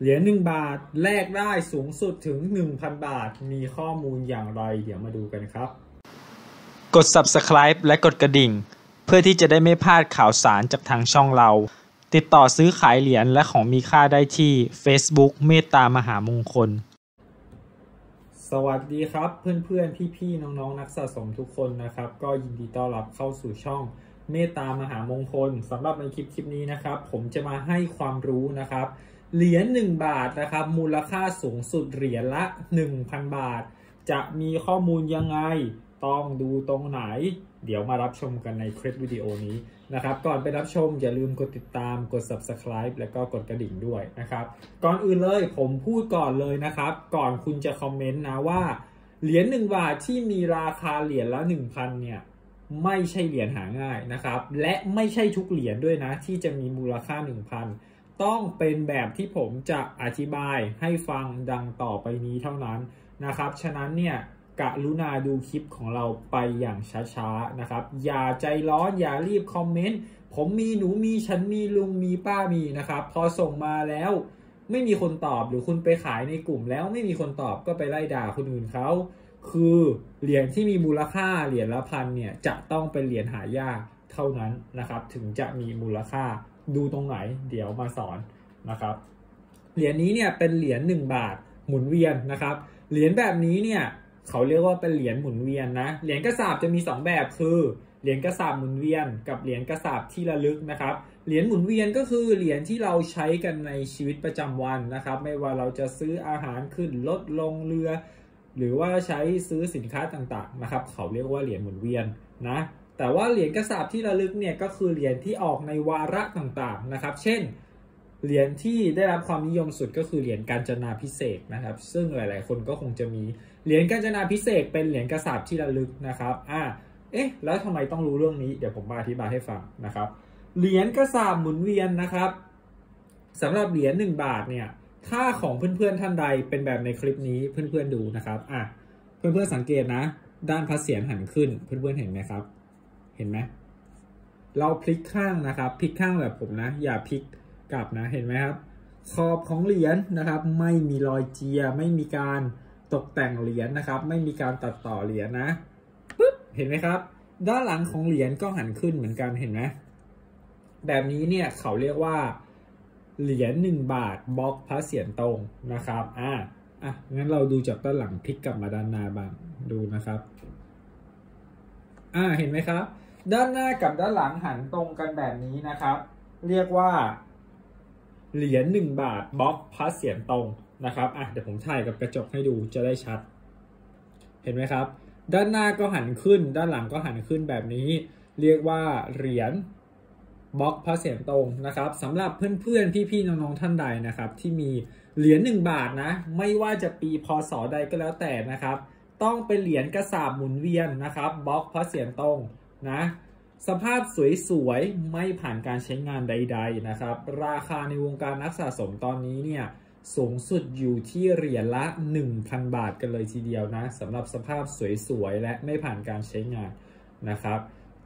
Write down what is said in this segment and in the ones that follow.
เหรียญ1บาทแลกได้สูงสุดถึง 1,000 บาท มีข้อมูลอย่างไร เดี๋ยวมาดูกันครับ กด subscribe และกดกระดิ่ง เพื่อที่จะได้ไม่พลาดข่าวสารจากทางช่องเรา ติดต่อซื้อขายเหรียญและของมีค่าได้ที่ Facebook เมตตามหามงคล สวัสดีครับ เพื่อนๆ พี่ๆ น้องๆ นักสะสมทุกคนนะครับ ก็ยินดีต้อนรับเข้าสู่ช่องเมตตามหามงคลสำหรับในคลิปคลิปนี้นะครับ ผมจะมาให้ความรู้นะครับ เหรียญ1บาทนะครับ มูลค่าสูงสุดเหรียญละ 1,000 บาท จะมีข้อมูลยังไง ต้องดูตรงไหน เดี๋ยวมารับชมกันในคลิปวิดีโอนี้นะครับ ก่อนไปรับชมอย่าลืมกดติดตามกด subscribe แล้วก็กดกระดิ่งด้วยนะครับ ก่อนอื่นเลยผมพูดก่อนเลยนะครับ ก่อนคุณจะคอมเมนต์นะว่าเหรียญ1บาทที่มีราคาเหรียญละ 1,000 เนี่ยไม่ใช่เหรียญหาง่ายนะครับ และไม่ใช่ทุกเหรียญด้วยนะที่จะมีมูลค่า 1,000 ต้องเป็นแบบที่ผมจะอธิบายให้ฟังดังต่อไปนี้เท่านั้นนะครับ ฉะนั้นเนี่ยกะรุณาดูคลิปของเราไปอย่างช้าๆนะครับ อย่าใจร้อนอย่ารีบคอมเมนต์ผมมีหนูมีฉันมีลุงมีป้ามีนะครับ พอส่งมาแล้วไม่มีคนตอบหรือคุณไปขายในกลุ่มแล้วไม่มีคนตอบก็ไปไล่ด่าคนอื่นเขาคือเหรียญที่มีมูลค่าเหรียญละพันเนี่ยจะต้องเป็นเหรียญหายากเท่านั้นนะครับ ถึงจะมีมูลค่า ดูตรงไหนเดี๋ยวมาสอนนะครับ เหรียญนี้เนี่ยเป็นเหรียญ1บาทหมุนเวียนนะครับ เหรียญแบบนี้เนี่ยเขาเรียกว่าเป็นเหรียญหมุนเวียนนะ เหรียญกระสาบจะมี 2 แบบคือเหรียญกระสาบหมุนเวียน กับเหรียญกระสาบที่ระลึกนะครับ เหรียญหมุนเวียนก็คือเหรียญที่เราใช้กันในชีวิตประจำวันนะครับ ไม่ว่าเราจะซื้ออาหารขึ้นรถลงเรือ หรือว่าใช้ซื้อสินค้าต่างๆนะครับ เขาเรียกว่าเหรียญหมุนเวียนนะ แต่ว่าเหรียญกระสาบที่ระลึกเนี่ยก็คือเหรียญที่ออกในวาระต่างๆนะครับ เช่น เหรียญที่ได้รับความนิยมสุดก็คือเหรียญกาญจนาพิเศษนะครับ ซึ่งหลายๆ คนก็คงจะมีเหรียญกาญจนาพิเศษ เป็นเหรียญกระสาบที่ระลึกนะครับอ่าเอ๊ะแล้วทำไมต้องรู้เรื่องนี้เดี๋ยวผมมาอธิบายให้ฟังนะครับเหรียญกระสาบหมุนเวียนนะครับสำหรับเหรียญ1บาทเนี่ยถ้าของเพื่อนๆท่านใดเป็นแบบในคลิปนี้เพื่อนๆดูนะครับอะเพื่อนๆสังเกตนะ ด้านพระเศียรหันขึ้นเพื่อนๆเห็นไหมครับ เห็นไหมเราพลิกข้างนะครับพลิกข้างแบบผมนะ อย่าพลิกกลับนะเห็นไหมครับ ขอบของเหรียญนะครับ ไม่มีรอยเจีย ไม่มีการตกแต่งเหรียญนะครับ ไม่มีการตัดต่อเหรียญนะปึ๊บเห็นไหมครับ ด้านหลังของเหรียญก็หันขึ้นเหมือนกันเห็นไหมแบบนี้เนี่ยเขาเรียกว่าเหรียญหนึ่งบาทบล็อกพระเศียรตรงนะครับอ่าอะงั้นเราดูจากด้านหลังพลิกกลับมาด้านหน้าบ้างดูนะครับ อ่าเห็นไหมครับ ด้านหน้ากับด้านหลังหันตรงกันแบบนี้นะครับ เรียกว่า เหรียญหนึ่งบาทบล็อกพระเศียรตรงนะครับอะเดี๋ยวผมถ่ายกับกระจกให้ดูจะได้ชัด เห็นไหมครับ ด้านหน้าก็หันขึ้น ด้านหลังก็หันขึ้นแบบนี้ เรียกว่าเหรียญบล็อกพระเศียรตรงนะครับสำหรับเพื่อนๆ พี่ๆ น้องๆ ท่านใดนะครับ ที่มีเหรียญ1บาทนะ ไม่ว่าจะปีพศใดก็แล้วแต่นะครับ ต้องเป็นเหรียญกระสาบหมุนเวียนนะครับบล็อกพระเศียรตรง นะสภาพสวยๆ ไม่ผ่านการใช้งานใด ๆนะครับ ราคาในวงการนักสะสมตอนนี้เนี่ยสูงสุดอยู่ที่เหรียญละ 1,000 บาทกันเลยทีเดียวนะสำหรับสภาพสวยๆ และไม่ผ่านการใช้งานนะครับ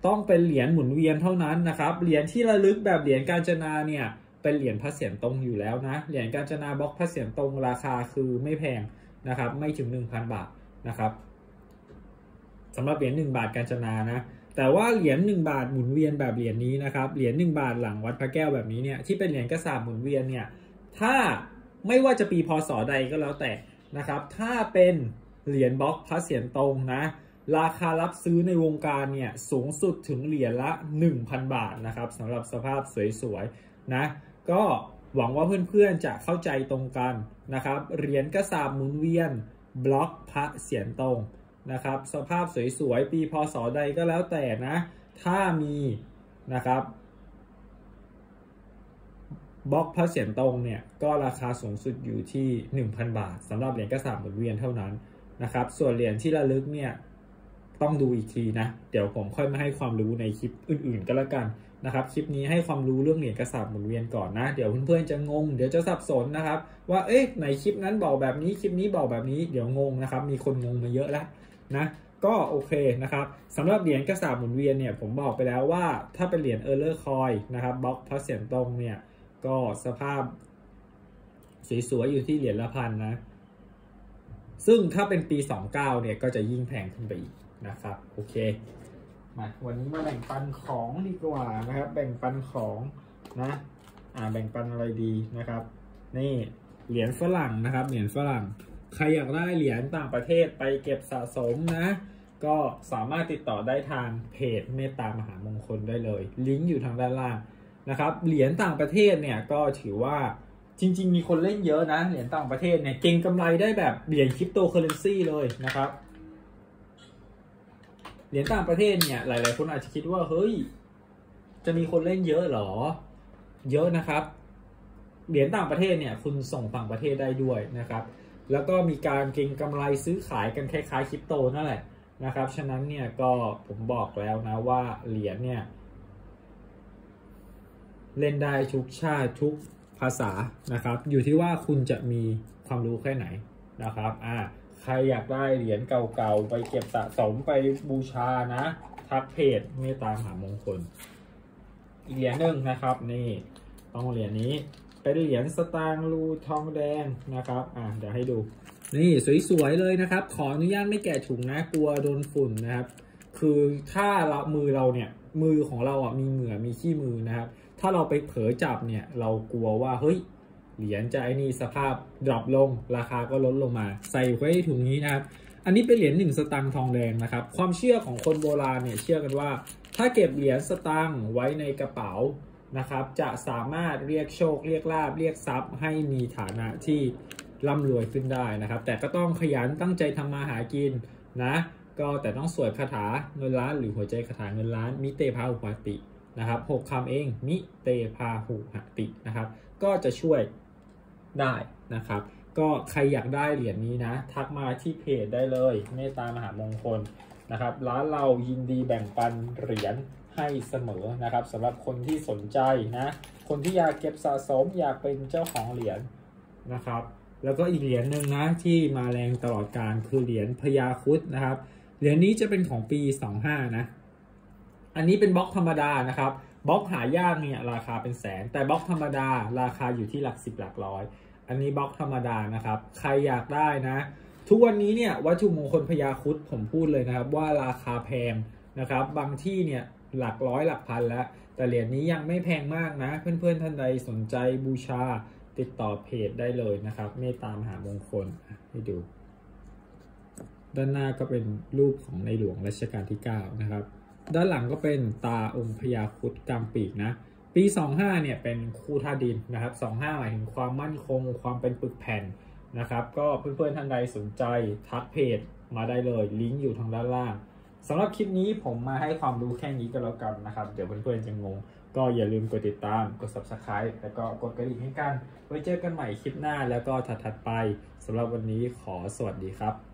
ต้องเป็นเหรียญหมุนเวียนเท่านั้นนะครับเหรียญที่ระลึกแบบเหรียญกาญจนาเนี่ยเป็นเหรียญพระเศียรตรงอยู่แล้วนะเหรียญกาญจนาบล็อกพระเศียรตรงราคาคือไม่แพงนะครับ ไม่ถึง 1,000 บาทนะครับสำหรับเหรียญ1บาทกาญจนานะ แต่ว่าเหรียญ1บาทหมุนเวียนแบบเหรียญนี้นะครับ เหรียญ1บาทหลังวัดพระแก้วแบบนี้เนี่ยที่เป็นเหรียญกระสาบหมุนเวียนเนี่ยถ้าไม่ว่าจะปีพศใดก็แล้วแต่นะครับ ถ้าเป็นเหรียญบล็อกพระเศียรตรงนะราคารับซื้อในวงการเนี่ยสูงสุดถึงเหรียญละ 1,000 บาทนะครับสำหรับสภาพสวยๆนะก็หวังว่าเพื่อนๆจะเข้าใจตรงกันนะครับเหรียญกระสาบหมุนเวียนบล็อกพระเศียรตรง นะครับ สภาพสวยๆ ปีพศใดก็แล้วแต่นะ ถ้ามีนะครับบล็อกพระเศียรตรงเนี่ย ก็ราคาสูงสุดอยู่ที่ 1,000 บาทสำหรับเหรียญกระสาบหมุนเวียนเท่านั้นนะครับ ส่วนเหรียญที่ระลึกเนี่ย ต้องดูอีกทีนะ เดี๋ยวผมค่อยมาให้ความรู้ในคลิปอื่นๆ ก็แล้วกันนะครับ คลิปนี้ให้ความรู้เรื่องเหรียญกษาปณ์หมุนเวียนก่อนนะ เดี๋ยวเพื่อนๆจะงง เดี๋ยวจะสับสนนะครับ ว่าเอ๊ะในคลิปนั้นบอกแบบนี้คลิปนี้บอกแบบนี้เดี๋ยวงงนะครับ มีคนงงมาเยอะแล้ว นะก็โอเคนะครับสำหรับเหรียญกษาปณ์หมุนเวียนเนี่ยผมบอกไปแล้วว่าถ้าเป็นเหรียญ error coin นะครับบล็อกพระเศียรตรงเนี่ยก็สภาพสวยๆอยู่ที่เหรียญละพันนะซึ่งถ้าเป็นปี 29เนี่ยก็จะยิ่งแพงขึ้นไปอีกนะครับโอเคมาวันนี้มาแบ่งปันของดีกว่านะครับ แบ่งปันของนะอ่าแบ่งปันอะไรดีนะครับ นี่เหรียญฝรั่งนะครับเหรียญฝรั่ง ใครอยากได้เหรียญต่างประเทศไปเก็บสะสมนะ ก็สามารถติดต่อได้ทางเพจเมตตามหามงคลได้เลย ลิงก์อยู่ทางด้านล่างนะครับเหรียญต่างประเทศเนี่ยก็ถือว่าจริง ๆ มีคนเล่นเยอะนะเหรียญต่างประเทศเนี่ยเก่งกำไรได้แบบเหรียญคริปโตเคอเรนซีเลยนะครับเหรียญต่างประเทศเนี่ยหลาย ๆ คนอาจจะคิดว่าเฮ้ยจะมีคนเล่นเยอะหรอ เยอะนะครับเหรียญต่างประเทศเนี่ยคุณส่งต่างประเทศได้ด้วยนะครับ แล้วก็มีการเก็งกำไรซื้อขายกันคล้ายๆคริปโตนั่นแหละนะครับ ฉะนั้นเนี่ยก็ผมบอกแล้วนะว่าเหรียญเนี่ย เล่นได้ทุกชาติทุกภาษานะครับ อยู่ที่ว่าคุณจะมีความรู้แค่ไหนนะครับอ่าใครอยากได้เหรียญเก่าๆ ไปเก็บสะสมไปบูชานะ ทักเพจเมตตามหามงคล อีกเหรียญหนึ่งนะครับ นี่ต้องเหรียญนี้ เป็นเหรียญสตางค์รูทองแดงนะครับอ่าเดี๋ยวให้ดู นี่สวยๆเลยนะครับ ขออนุญาตไม่แกะถุงนะกลัวโดนฝุ่นนะครับ คือถ้าเรามือเราเนี่ยมือของเราอะมีเหงื่อมีขี้มือนะครับ ถ้าเราไปเผลอจับเนี่ยเรากลัวว่าเฮ้ยเหรียญจะไอ้นี่สภาพดรอปลง ราคาก็ลดลงมา ใส่ไว้ถุงนี้นะครับ อันนี้เป็นเหรียญหนึ่งสตางค์ทองแดงนะครับ ความเชื่อของคนโบราณเนี่ยเชื่อกันว่า ถ้าเก็บเหรียญสตางค์ไว้ในกระเป๋า นะครับจะสามารถเรียกโชคเรียกลาบเรียกทรัพย์ ให้มีฐานะที่ร่ำรวยขึ้นได้นะครับ แต่ก็ต้องขยันตั้งใจทำมาหากินนะก็แต่ต้องสวดคาถาเงินล้านหรือหัวใจคาถาเงินล้าน มิเตพาหุหตินะครับหกคำเองมิเตพาหุหตินะครับ ก็จะช่วยได้นะครับ ก็ใครอยากได้เหรียญนี้นะ ทักมาที่เพจได้เลยเมตตามหามงคลนะครับ ร้านเรายินดีแบ่งปันเหรียญ ให้เสมอนะครับสำหรับคนที่สนใจนะ คนที่อยากเก็บสะสมอยากเป็นเจ้าของเหรียญนะครับ แล้วก็อีกเหรียญหนึ่งนะที่มาแรงตลอดการคือเหรียญพญาคุดนะครับ เหรียญนี้จะเป็นของปี 25 นะ อันนี้เป็นบล็อกธรรมดานะครับบล็อกหายากเนี่ยราคาเป็นแสน แต่บล็อกธรรมดาราคาอยู่ที่หลักสิบหลักร้อย อันนี้บล็อกธรรมดานะครับ ใครอยากได้นะ ทุกวันนี้เนี่ยวัตถุมงคลพญาคุดผมพูดเลยนะครับ ว่าราคาแพงนะครับ บางที่เนี่ย หลักร้อยหลักพันแล้ว แต่เหรียญนี้ยังไม่แพงมากนะ เพื่อนๆท่านใดสนใจบูชาติดต่อเพจได้เลยนะครับ เมตตามหามงคลให้ดู ด้านหน้าก็เป็นรูปของในหลวงรัชกาลที่ 9 นะครับ ด้านหลังก็เป็นตาองค์พญาครุดกลางปีกนะ ปี 25 เนี่ยเป็นคู่ท่าดินนะครับ 25 หมายถึงความมั่นคง ความเป็นปึกแผ่นนะครับ ก็เพื่อนๆท่านใดสนใจทักเพจมาได้เลย ลิงก์อยู่ทางด้านล่าง สำหรับคลิปนี้ผมมาให้ความรู้แค่นี้ก็แล้วกันนะครับ เดี๋ยวเพื่อนๆจะงง ก็อย่าลืมกดติดตาม กด subscribe แล้วก็กดกระดิ่งให้กัน ไว้เจอกันใหม่คลิปหน้าแล้วก็ถัดๆไปสำหรับวันนี้ขอสวัสดีครับ